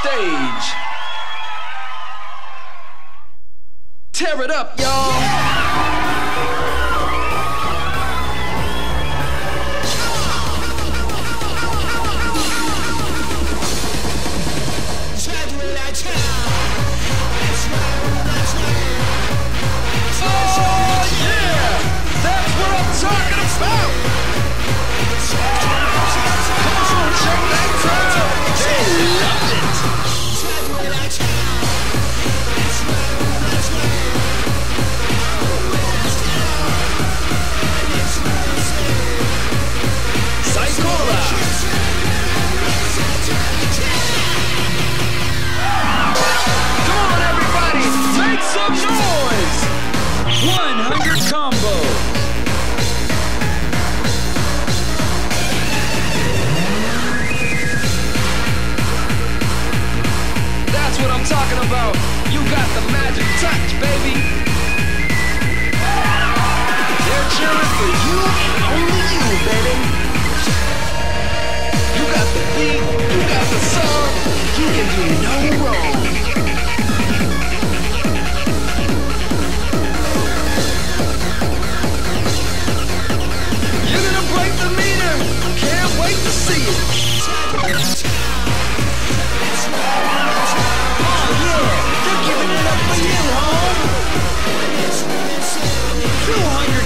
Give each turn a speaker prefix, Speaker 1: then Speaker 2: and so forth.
Speaker 1: stage. Tear it up, y'all. Yeah. Some noise! 100 combo! That's what I'm talking about! You got the magic touch, baby! They're cheering for you and only you, baby! You got the beat, you got the song, you can do no! see it. Giving it up for you, 200